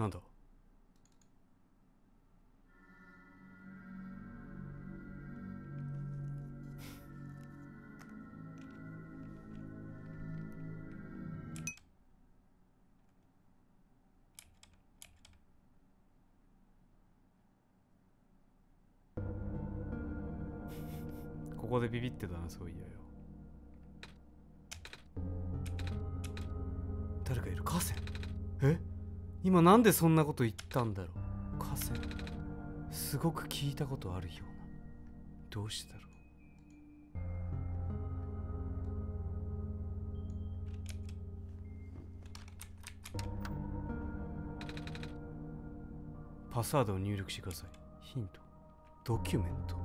なんだ？ここでビビってたなそういやよ。誰かいる？河川？え？今なんでそんなこと言ったんだろう？河川すごく聞いたことあるような。どうしてだろう？パスワードを入力してください。ヒント。ドキュメント。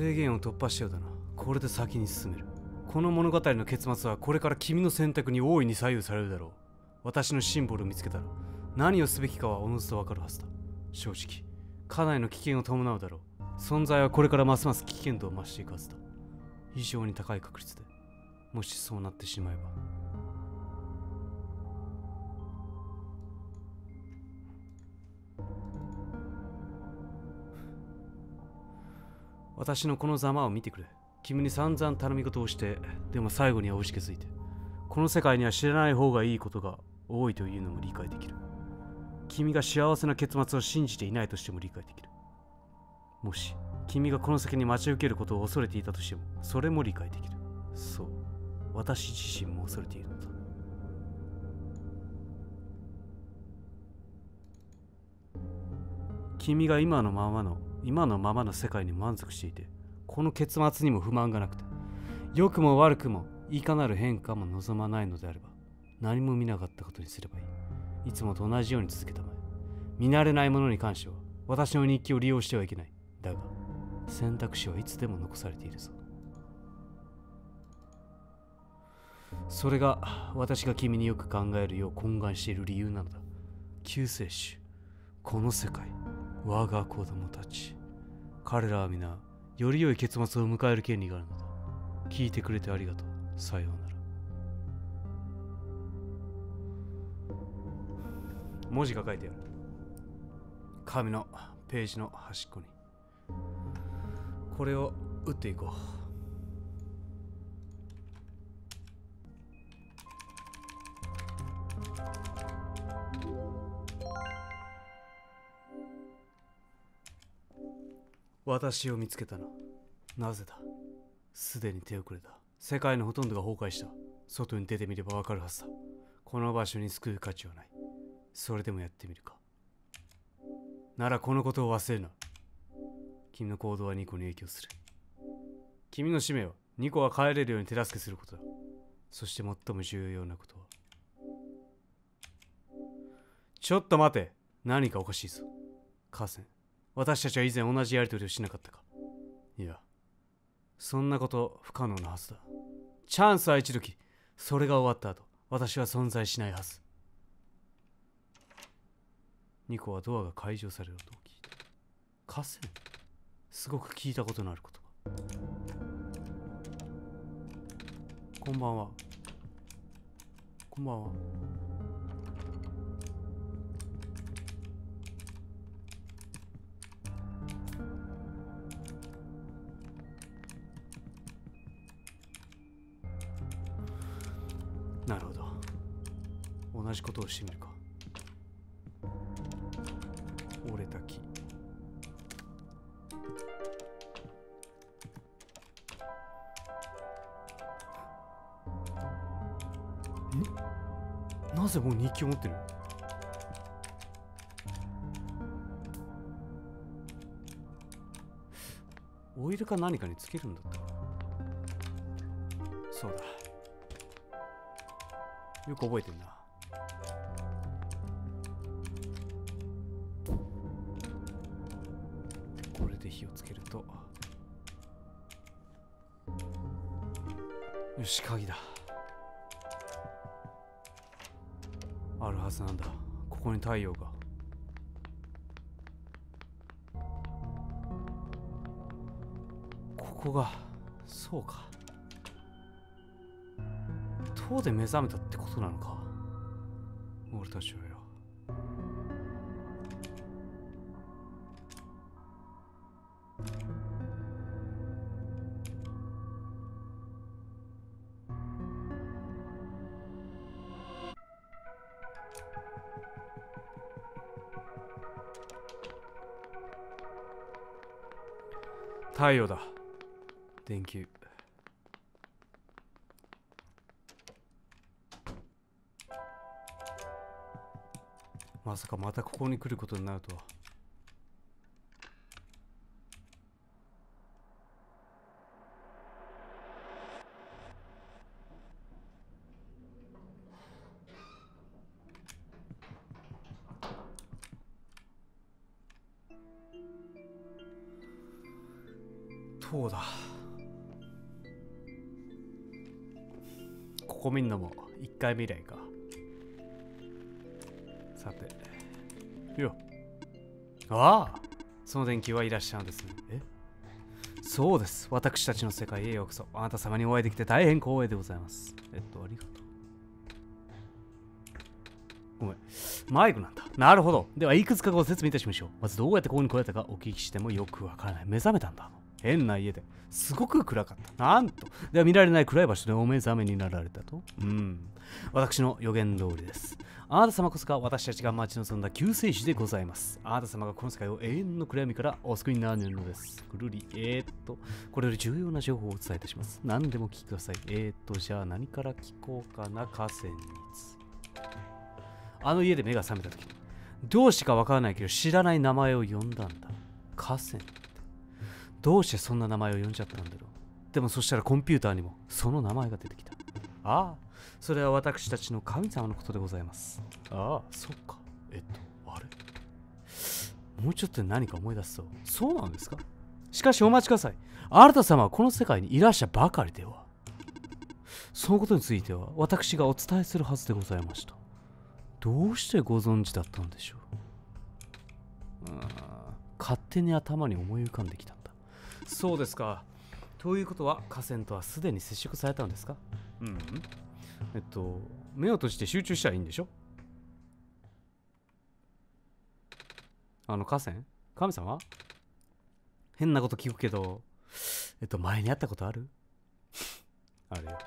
制限を突破しようだな。これで先に進める。この物語の結末はこれから君の選択に大いに左右されるだろう。私のシンボルを見つけたら何をすべきかはおのずとわかるはずだ。正直かなりの危険を伴うだろう。存在はこれからますます危険度を増していくはずだ。非常に高い確率でもしそうなってしまえば。私のこのざまを見てくれ。君に散々頼み事をしてでも最後には押し気づいて。この世界には知らない方がいいことが多いというのも理解できる。君が幸せな結末を信じていないとしても理解できる。もし君がこの先に待ち受けることを恐れていたとしてもそれも理解できる。そう。私自身も恐れているのだ。君が今のままの今のままの世界に満足していてこの結末にも不満がなくて良くも悪くもいかなる変化も望まないのであれば何も見なかったことにすればいい。いつもと同じように続けたまえ。見慣れないものに関しては私の日記を利用してはいけない。だが選択肢はいつでも残されているぞ。それが私が君によく考えるよう懇願している理由なのだ。救世主。この世界。我が子供たち。彼らは皆より良い結末を迎える権利があるのだ。聞いてくれてありがとう。さようなら。文字が書いてある。紙のページの端っこに。これを打っていこう。私を見つけたな。なぜだ？すでに手遅れだ。世界のほとんどが崩壊した。外に出てみればわかるはずだ。この場所に救う価値はない。それでもやってみるか。ならこのことを忘れるな。君の行動はニコに影響する。君の使命はニコが帰れるように手助けすることだ。そして最も重要なことは。ちょっと待て。何かおかしいぞ。河川。私たちは以前同じやり取りをしなかったか？いやそんなこと不可能なはずだ。チャンスは一時それが終わった後私は存在しないはず。ニコはドアが解錠されると聞いた。河川？すごく聞いたことのある言葉。こんばんは。こんばんは。なるほど。同じことをしてみるか。折れた木。なぜもう日記を持ってる？オイルか何かにつけるんだったそうだ。よく覚えてんな。これで火をつけると。よし鍵だ。あるはずなんだ。ここに太陽が。ここがそうか。塔で目覚めたってことなのか。俺たちはよ。太陽だ。電球。まさかまたここに来ることになるとは。そうだ？ここ見んのも1回目以来か。ああその電気はいらっしゃるんですねえ？そうです私たちの世界へようこそあなた様にお会いできて大変光栄でございますえっとありがとうごめん。マイクなんだ。なるほど。では、いくつかご説明いたしましょう。まず、どうやってここに来られたかお聞きしてもよくわからない。目覚めたんだ。変な家ですごく暗かった。なんと。では見られない暗い場所でお目覚めになられたと。うん。私の予言通りです。あなた様こそが私たちが待ち望んだ救世主でございます。あなた様がこの世界を永遠の暗闇からお救いになるのです。ぐるり、えー、っと、これより重要な情報をお伝えいたします。何でも聞きください。えー、っと、じゃあ何から聞こうかな、河川について。あの家で目が覚めた時、どうしてかわからないけど知らない名前を呼んだんだ。河川。どうしてそんな名前を呼んじゃったんだろう。でもそしたらコンピューターにもその名前が出てきた。ああそれは私たちの神様のことでございます。ああそっか。えっとあれ？もうちょっと何か思い出すと。そうなんですか？しかしお待ちください。あなた様はこの世界にいらっしゃばかりでは。そのことについては私がお伝えするはずでございました。どうしてご存知だったんでしょう？勝手に頭に思い浮かんできたそうですか。ということは、河川とはすでに接触されたんですか？うん。えっと、目を閉じて集中したらいいんでしょ？あの河川？神様？変なこと聞くけど、えっと、前に会ったことある？あれよ。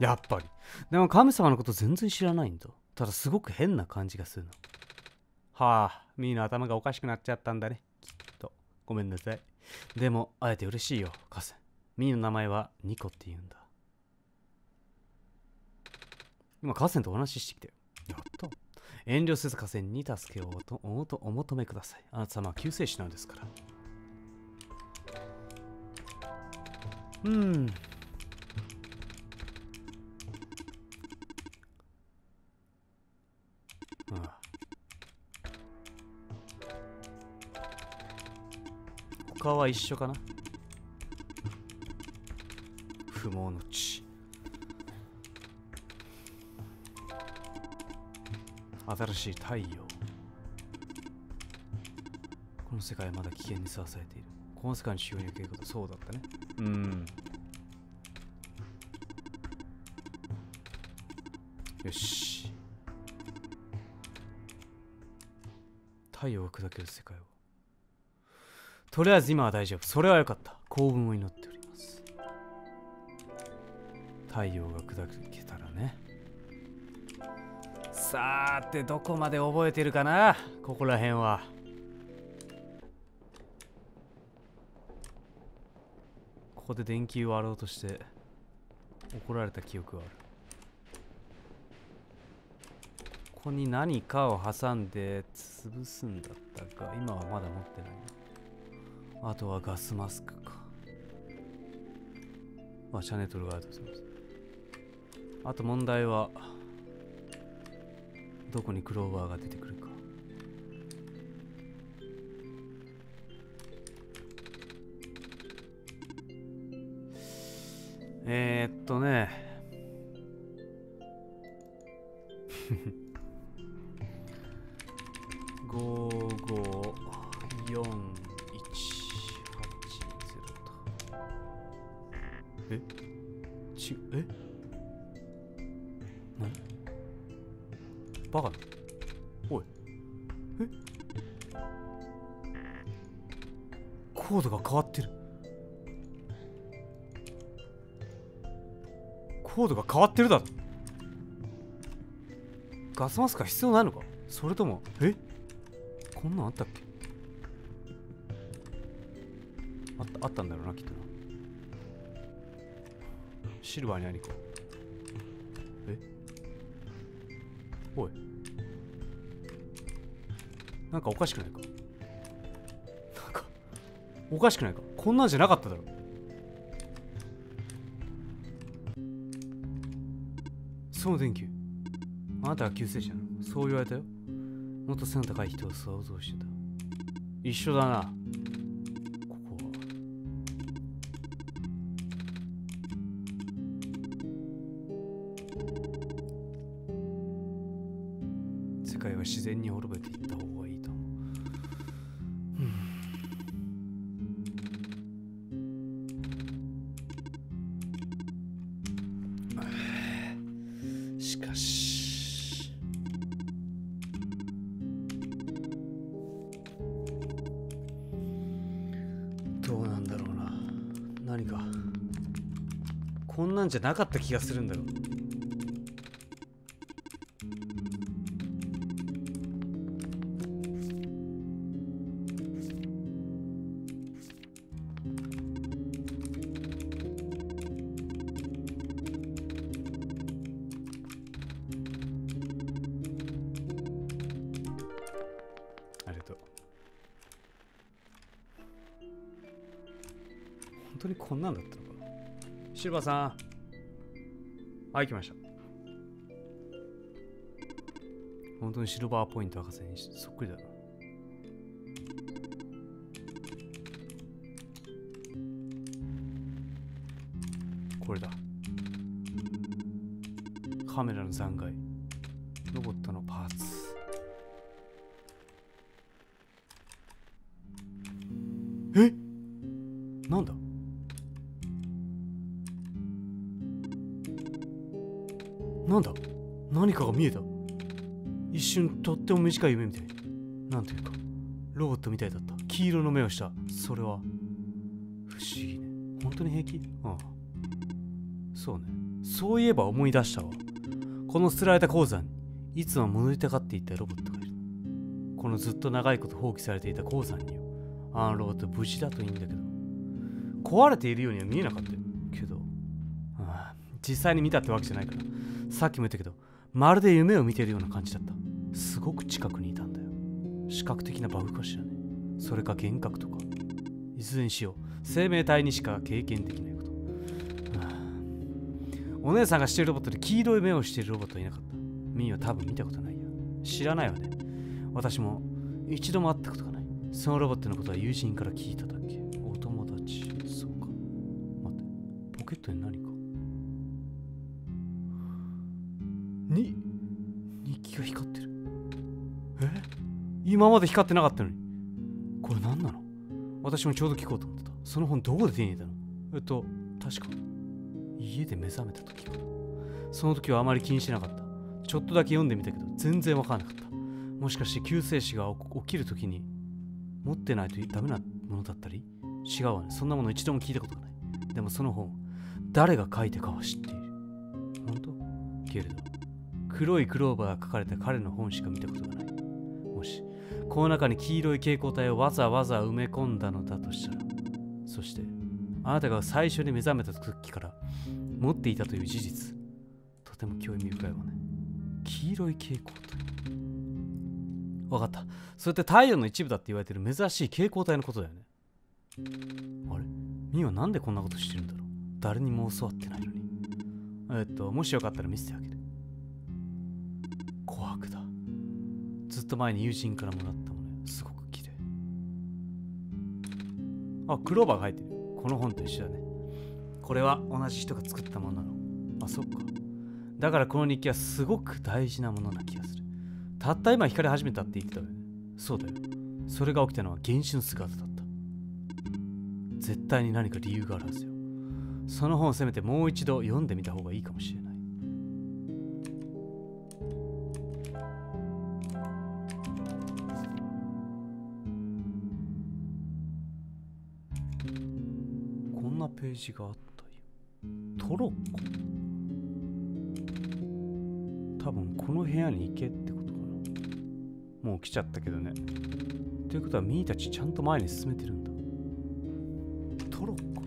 やっぱり。でも神様のこと全然知らないんだ。ただすごく変な感じがするの。はあ、みーの頭がおかしくなっちゃったんだね。きっと。ごめんなさい。でも、会えて嬉しいよ、カセン。ミーの名前はニコって言うんだ。今、カセンとお話ししてきてやっと。遠慮せず河川に助けをおとお求めください。あなた様は救世主なんですから。うん。他は一緒かな？不毛の地新しい太陽。この世界はまだ危険にさらされている。この世界に潮に受けることそうだったね。うん。よし。太陽が砕ける世界を。とりあえず今は大丈夫。それはよかった。幸運を祈っております。太陽が砕けたらね。さーて、どこまで覚えてるかな？ここら辺は。ここで電球を割ろうとして怒られた記憶がある。ここに何かを挟んで潰すんだったが、今はまだ持ってないな。あとはガスマスクか。まあ、シャネトルがあるとします。あと問題は、どこにクローバーが出てくるか。えー、っとね。コードが変わってるだろ。ガスマスクは必要ないのか？それともえ？こんなんあったっけ？あったあったんだろうなきっとな。シルバーに会いに行こう。え？おい。なんかおかしくないか？なんかおかしくないか？こんなんじゃなかっただろ。その電球。あなたは救世主なの。そう言われたよ。もっと背の高い人を想像してた。一緒だな。ここは。世界は自然に滅なかった気がするんだろう。ありがとう。本当にこんなんだったのかシルバーさん。はい来ました。本当にシルバーポイント博士にそっくりだな。これだ。カメラの残骸。っても短い夢みたいなんというかロボットみたいだった。黄色の目をした。それは不思議ね。本当に平気？ああ。そうね。そういえば思い出したわ。この捨てられた鉱山にいつも戻りたがっていたロボットがいる。このずっと長いこと放棄されていた鉱山によ。あのロボット無事だといいんだけど。壊れているようには見えなかったけどああ実際に見たってわけじゃないから。さっきも言ったけどまるで夢を見てるような感じだった。すごく近くにいたんだよ。視覚的なバグかしらね。それか幻覚とか。いずれにしよう。生命体にしか経験できないこと。ああお姉さんがしてるロボットで黄色い目をしてるロボットはいなかった。ミーは多分見たことないや知らないわね。私も一度も会ったことがない。そのロボットのことは友人から聞いただけ。お友達。そうか。待って。ポケットに何か。に日記が光今まで光ってなかったのに。これ何なの？私もちょうど聞こうと思ってた。その本どこで手に入れたの？えっと確か家で目覚めた時。かその時はあまり気にしなかった。ちょっとだけ読んでみたけど全然わからなかった。もしかして救世主が起きる時に持ってないとダメなものだったり？違うわね。そんなもの一度も聞いたことがない。でもその本誰が書いたかは知っている。本当？けれど黒いクローバーが書かれた彼の本しか見たことがない。しこの中に黄色い蛍光体をわざわざ埋め込んだのだとしたらそしてあなたが最初に目覚めた時から持っていたという事実とても興味深いわね。黄色い蛍光体。わかった。それって太陽の一部だって言われてる珍しい蛍光体のことだよね。あれ？ミはなんでこんなことしてるんだろう？誰にも教わってないのに。えっともしよかったら見せてあげる。琥珀だ。ずっと前に友人からもらったものすごく綺麗。あクローバーが入ってる。この本と一緒だね。これは同じ人が作ったものなの。あそっか。だからこの日記はすごく大事なものな気がする。たった今光り始めたって言ってたよね。そうだよ。それが起きたのは原始の姿だった。絶対に何か理由があるはずよ。その本をせめてもう一度読んでみた方がいいかもしれない。ページがあったよ。トロッコ？多分この部屋に行けってことかな。もう来ちゃったけどね。ということはミーたちちゃんと前に進めてるんだ。トロッコ？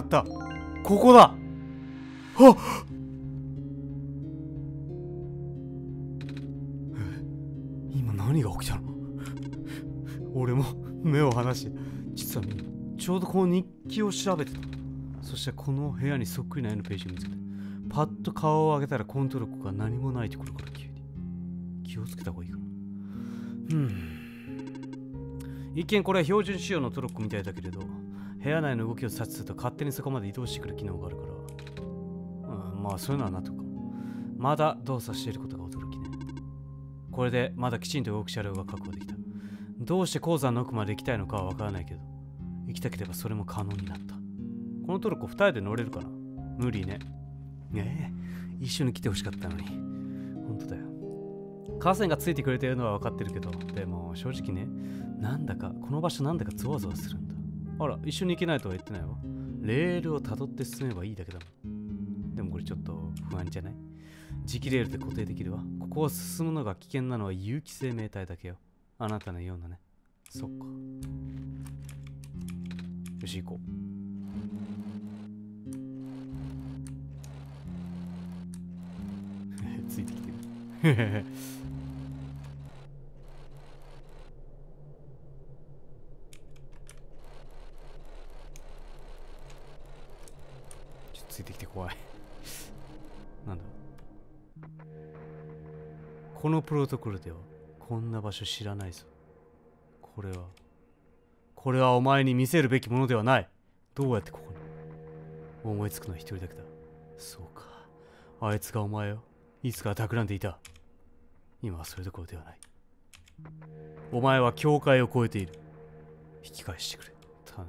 重なった。ここだ。あっ。今何が起きたの？俺も目を離し実はちょうどこの日記を調べてた。そしてこの部屋にそっくりな絵のページを見つけてパッと顔を上げたらコントロックが何もないところから急に。気をつけた方がいいかな。うん。一見これは標準仕様のトロックみたいだけれど部屋内の動きを察知すると勝手にそこまで移動してくる機能があるから、うん、まあそういうのはなとかまだ動作していることが驚きね。これでまだきちんと動く車両が確保できた。どうして鉱山の奥まで行きたいのかはわからないけど。行きたければそれも可能になった。このトロッコ2人で乗れるかな？無理ね。ねえ一緒に来てほしかったのに。本当だよ。河川がついてくれているのは分かってるけど。でも正直ねなんだかこの場所なんだかゾワゾワするんだあら一緒に行けないとは言ってないわ。レールを辿って進めばいいだけだもん。でもこれちょっと不安じゃない？磁気レールで固定できるわ。ここを進むのが危険なのは有機生命体だけよ。あなたのようなね。そっか。よし行こう。ついてきてるちょっとついてきて怖い。なんだこのプロトコルではこんな場所知らないぞ。これはこれはお前に見せるべきものではない。どうやってここに？思いつくのは一人だけだ。そうか。あいつがお前をいつか企んでいた。今はそれどころではない。お前は境界を越えている。引き返してくれ。頼む。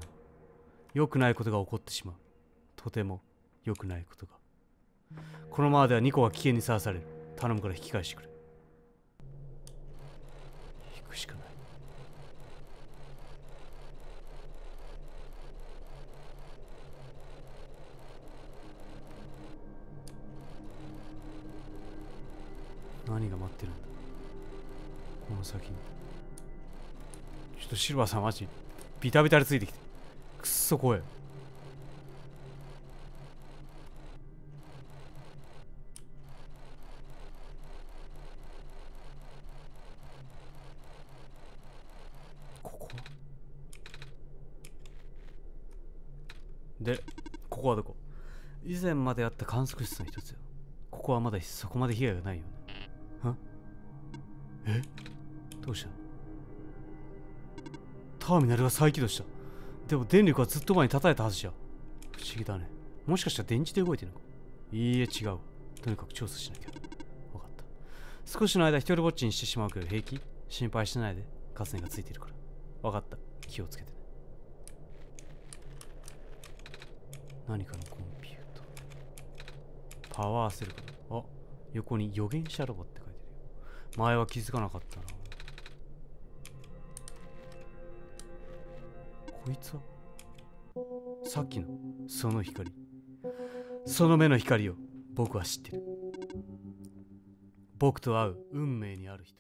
良くないことが起こってしまう。とても良くないことが。このままではニコが危険にさらされる。頼むから引き返してくれ。引くしかない。何が待ってるんだ？この先に。ちょっとシルバーさんマジビタビタでついてきて。くっそ怖いここでここはどこ？以前まであった観測室の一つよ。ここはまだそこまで被害がないよねは？え？どうしたターミナルが再起動した。でも電力はずっと前に叩いたはずじゃ。不思議だね。もしかしたら電池で動いてるのか？いいえ違う。とにかく調査しなきゃ。分かった。少しの間一人ぼっちにしてしまうけど平気？心配しないで。ガスネがついてるから。分かった。気をつけてね。何かのコンピュータパワーセルかあ横に予言者ロボって書いてるよ。前は気づかなかったな。こいつは？さっきの。その光。その目の光を僕は知ってる。僕と会う運命にある人。